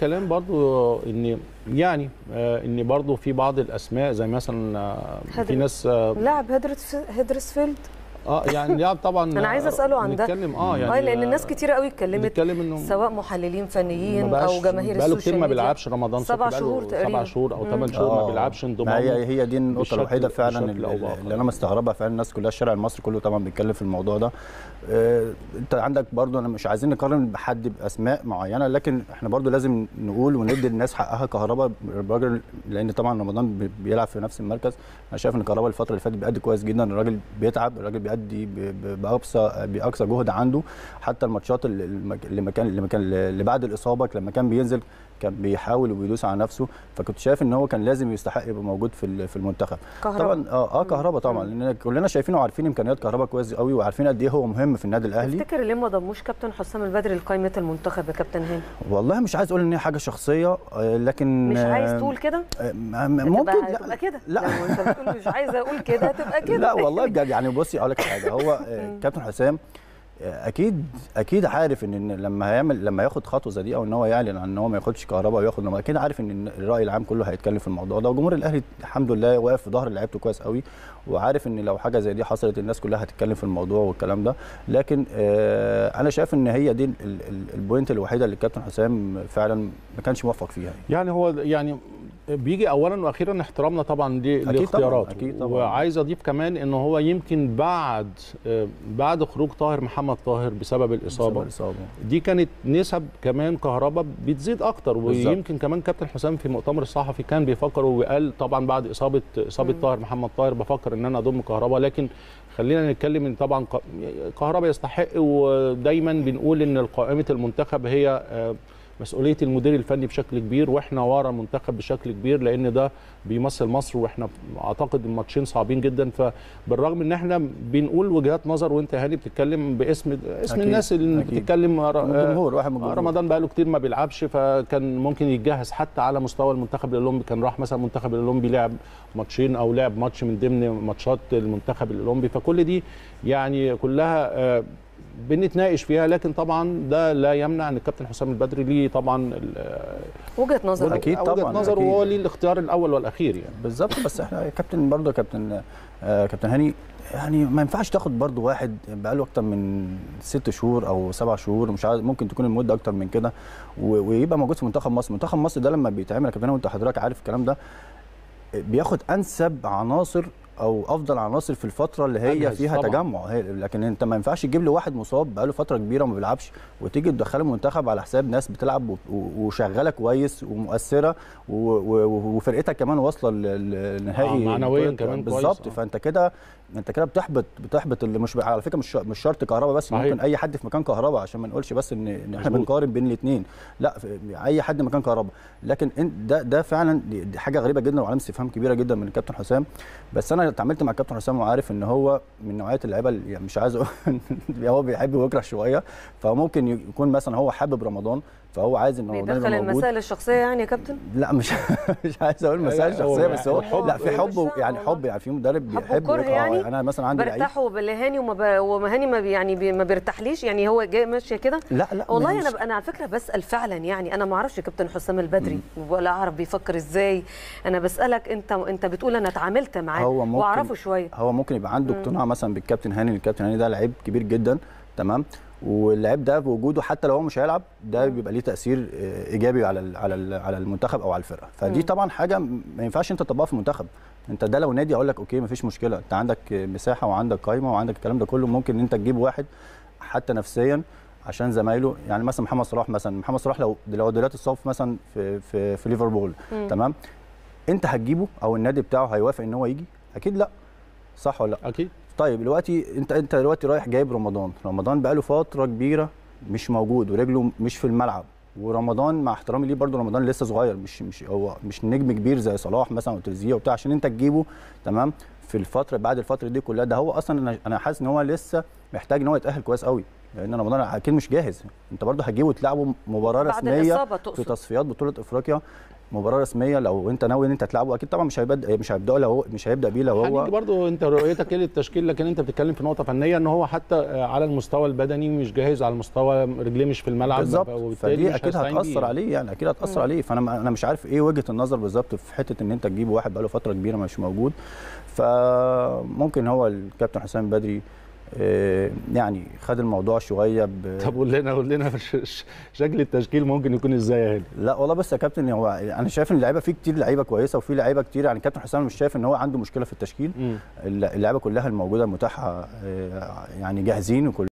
كلام برضو إن يعني آه إن برضو في بعض الأسماء زي مثلا آه في ناس آه, لاعب هيدرس آه يعني لاعب طبعا أنا عايزة أسأله عن ده. نتكلم آه يعني آه لأن ناس كتير قوي اتكلمت سواء محللين فنيين أو جماهير بقاله ال social كتير ما ميديا بيلعبش رمضان سبع شهور تقريبا. سبع شهور أو. ثمان شهور ما آه. بيلعبش ما انضمامه هي هي دي النقطة الوحيدة فعلا اللي, أنا مستغربها فعلا الناس كلها الشارع المصري كله طبعا بيتكلم في الموضوع ده آه، أنت عندك برضو أنا مش عايزين نقارن بحد بأسماء معينة لكن إحنا برضو لازم نقول وندي الناس حقها كهرباء الراجل لأن طبعا رمضان بي- بيلعب في نفس المركز أنا شايف إن كهرباء الفترة اللي فاتت بيأدي كويس جدا الراجل بيتعب الراجل بيأدي ب- ب- باقصى بأقصى جهد عنده. حتى الماتشات اللي اللي ما كان اللي ما كان اللي بعد الإصابة لما كان بينزل كان بيحاول وبيدوس على نفسه. فكنت شايف إن هو كان لازم يستحق يبقى موجود في في المنتخب. كهرباء. طبعا آه آه كهربا طبعا. لأن كلنا شايفين وعارفين إمكانيات كهربا كويس قوي وعارفين قد إيه هو مهم في النادي الأهلي. تفتكر ليه ما ضموش كابتن حسام البدري لقائمة المنتخب يا كابتن هاني؟ والله مش عايز أقول إن هي حاجة شخصية آه، لكن مش عايز تقول كده؟ آه، ممكن تبقى, تبقى لا كده. لا. لو أنت بتقول مش عايزه أقول كده تبقى كده. لا والله بجد يعني بصي أقول لك حاجة. هو آه، كابتن حسام آه، أكيد أكيد عارف إن إن لما هيعمل لما ياخد خطوة زي دي أو إن هو يعلن عن إن هو ما ياخدش كهرباء وياخد لما أكيد عارف إن الرأي العام كله هيتكلم في الموضوع ده. وجمهور الأهلي الحمد لله واقف في ظهر لعيبته كويس قوي وعارف إن لو حاجة زي دي حصلت الناس كلها هتتكلم في الموضوع والكلام ده. لكن آه أنا شايف إن هي دي ال- ال- البوينت الوحيدة اللي الكابتن حسام فعلا ما كانش موفق فيها. يعني هو يعني بيجي اولا وأخيرا احترامنا طبعا لاختياراته أكيد طبعاً. وعايز أضيف كمان إن هو يمكن بعد آه، بعد خروج طاهر محمد طاهر بسبب الإصابة بسبب الإصابة. دي كانت نسب كمان كهرباء بتزيد أكتر بالظبط. ويمكن كمان كابتن حسام في المؤتمر الصحفي كان بيفكر وقال طبعا بعد إصابة إصابة. طاهر محمد طاهر بفكر إن أنا أضم كهرباء لكن خلينا نتكلم إن طبعا كهرباء يستحق ودايما بنقول إن قائمة المنتخب هي آه، مسؤولية المدير الفني بشكل كبير وإحنا ورا المنتخب بشكل كبير لأن ده بيمثل مصر وإحنا أعتقد الماتشين صعبين جدا. فبالرغم إن إحنا بنقول وجهات نظر وإنت يا هاني بتتكلم باسم اسم أكيد، الناس اللي أكيد. بتتكلم الجمهور واحد من الجمهور. رمضان بقاله كتير ما بيلعبش فكان ممكن يتجهز حتى على مستوى المنتخب الأولمبي. كان راح مثلا المنتخب الأولمبي لعب ماتشين أو لعب ماتش من ضمن ماتشات المنتخب الأولمبي. فكل دي يعني كلها آه، بنتناقش فيها لكن طبعا ده لا يمنع إن الكابتن حسام البدري ليه طبعا ال- وجهة نظر. وجهة طبعاً، نظره أكيد. وهو ليه الاختيار الأول والأخير يعني. بالظبط بس إحنا كابتن برضه كابتن آه كابتن هاني يعني ما ينفعش تاخد برضه واحد بقاله أكتر من ست شهور أو سبع شهور مش عارف ممكن تكون المدة أكتر من كده ويبقى موجود في منتخب مصر. منتخب مصر ده لما بيتعمل يا كابتن وأنت حضرتك عارف الكلام ده بياخد أنسب عناصر أو أفضل عناصر في الفترة اللي هي فيها طبعاً. تجمع هي لكن أنت ما ينفعش تجيب لي واحد مصاب بقاله فترة كبيرة وما بيلعبش وتيجي تدخله المنتخب على حساب ناس بتلعب وشغالة كويس ومؤثرة وفرقتك كمان واصلة لل- للنهائي آه، معنوياً كمان كويس، بالظبط آه. فأنت كده أنت كده بتحبط بتحبط اللي مش على فكرة مش مش شرط كهرباء بس صحيح. ممكن أي حد في مكان كهرباء عشان ما نقولش بس ان إحنا مظبوط. بنقارن بين الاثنين لا أي حد مكان كهرباء لكن ده ده فعلا دي, دي حاجة غريبة جدا وعلامة استفهام كبيرة جدا من الكابتن حسام بس أنا اتعاملت مع الكابتن حسام وعارف إن هو من نوعية اللعيبة اللي يعني مش عايز هو بيحب ويكره شوية فممكن يكون مثلا هو حابب رمضان فهو عايز إن رمضان يبقى موجود. المسائل الشخصية يعني يا كابتن؟ لا مش مش عايز أقول مسائل لا، هو شخصية بس هو الحب- لا في حب يعني. حب يعني في مدرب حب بيحب. يعني؟ أنا مثلا عندي لعيب برتاحوا بالهاني وما ب... ومهاني ما بي يعني بي... ما بيرتاحليش؟ يعني هو جاي ماشيه كده؟ لا لا والله أنا أنا على فكرة بسأل فعلا يعني. أنا ما أعرفش كابتن حسام البدري ولا أعرف بيفكر إزاي. أنا بسألك أنت أنت بتقول أنا اتعاملت معاه هو ممكن- وأعرفه شوية. هو ممكن يبقى عنده اقتناع مثلا بالكابتن هاني الكابتن هاني ده لعيب كبير جدا تمام؟ واللعيب ده بوجوده حتى لو هو مش هيلعب ده بيبقى ليه تأثير إيجابي على ال- على ال- على المنتخب أو على الفرقة. فدي طبعا حاجة ما ينفعش أنت تطبقها في المنتخب. أنت ده لو نادي أقول لك okay مفيش مشكلة. أنت عندك مساحة وعندك قايمة وعندك الكلام ده كله ممكن أنت تجيب واحد حتى نفسيا عشان زمايله. يعني مثلا محمد صلاح مثلا محمد صلاح لو لو دلوقتي الصف مثلا في في, في ليفربول. تمام؟ أنت هتجيبه أو النادي بتاعه هيوافق إن هو يجي؟ أكيد لأ. صح ولا لأ؟ أكيد. طيب دلوقتي انت انت دلوقتي رايح جايب رمضان. رمضان بقاله فترة كبيرة مش موجود ورجله مش في الملعب. ورمضان مع احترامي ليه برضو رمضان لسه صغير مش مش هو مش نجم كبير زي صلاح مثلا وتريزيه وبتاع عشان انت تجيبه تمام؟ في الفترة بعد الفترة دي كلها ده هو أصلا أنا حاسس إن هو لسه محتاج إن هو يتأهل كويس قوي. لأن رمضان أكيد مش جاهز. انت برضه هتجيبه وتلعبه مباراة بعد رسمية في تصفيات بطولة إفريقيا. مباراة رسمية لو انت ناوي ان انت تلعبه أكيد طبعا مش هيبدأ مش هيبدأ لو هو مش هيبدأ بيه لو هو برضو انت رؤيتك إيه للتشكيل؟ لكن انت بتتكلم في نقطة فنية إن هو حتى على المستوى البدني مش جاهز على المستوى رجليه مش في الملعب بالظبط. فدي أكيد هتأثر بيه. عليه يعني أكيد هتأثر عليه. فأنا أنا مش عارف إيه وجهة النظر بالظبط في حتة إن أنت تجيب واحد بقاله فترة كبيرة مش موجود. فممكن هو الكابتن حسام بدري يعني خد الموضوع شوية ب... طب قول لنا قول لنا شكل التشكيل ممكن يكون إزاي يا هاني لا والله بس يا كابتن هو أنا شايف إن اللعيبة فيه كتير لعيبة كويسة وفي لعيبة كتير يعني كابتن حسام مش شايف إن هو عنده مشكلة في التشكيل. اللعيبة كلها الموجودة المتاحة آه، يعني جاهزين وكل